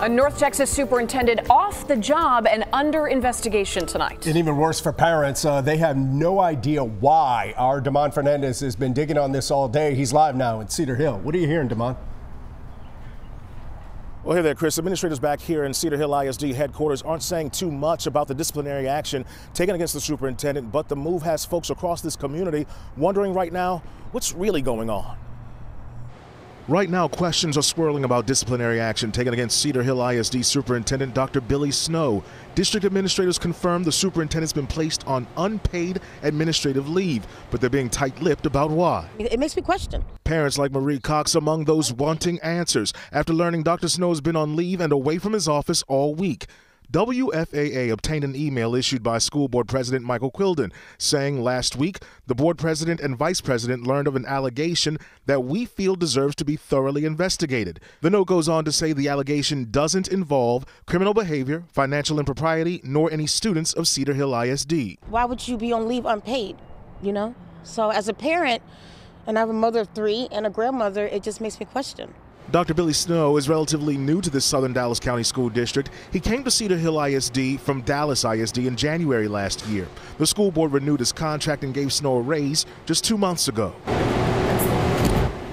A North Texas superintendent off the job and under investigation tonight. And even worse for parents, uh, they have no idea why. Our Demond Fernandez has been digging on this all day. He's live now in Cedar Hill. What are you hearing, Demond? Well, hey there, Chris. Administrators back here in Cedar Hill ISD headquarters aren't saying too much about the disciplinary action taken against the superintendent, but the move has folks across this community wondering right now what's really going on. Right now, questions are swirling about disciplinary action taken against Cedar Hill ISD Superintendent Dr. Billy Snow. District administrators confirm the superintendent's been placed on unpaid administrative leave, but they're being tight lipped about why. It makes me question. Parents like Marie Cox among those wanting answers after learning Dr. Snow has been on leave and away from his office all week. WFAA obtained an email issued by School Board President Michael Quilden saying last week the board president and vice president learned of an allegation that we feel deserves to be thoroughly investigated. The note goes on to say the allegation doesn't involve criminal behavior, financial impropriety, nor any students of Cedar Hill ISD. Why would you be on leave unpaid? You know? So, as a parent, and I have a mother of three and a grandmother, it just makes me question. Dr. Billy Snow is relatively new to the Southern Dallas County School District. He came to Cedar Hill ISD from Dallas ISD in January last year. The school board renewed his contract and gave Snow a raise just two months ago.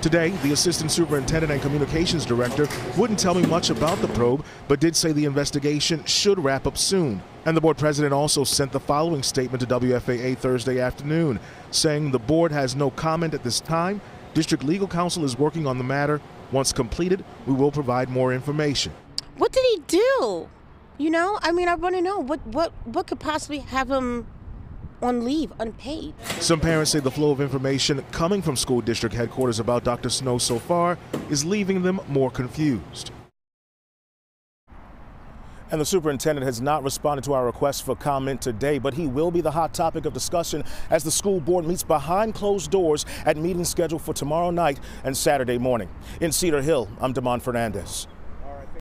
Today, the assistant superintendent and communications director wouldn't tell me much about the probe, but did say the investigation should wrap up soon. And the board president also sent the following statement to WFAA Thursday afternoon, saying the board has no comment at this time. District legal counsel is working on the matter once completed, we will provide more information. What did he do? You know, I mean, I want to know what what what could possibly have him on leave unpaid. Some parents say the flow of information coming from school district headquarters about Dr. Snow so far is leaving them more confused. And the superintendent has not responded to our request for comment today, but he will be the hot topic of discussion as the school board meets behind closed doors at meetings scheduled for tomorrow night and Saturday morning. In Cedar Hill, I'm Demond Fernandez.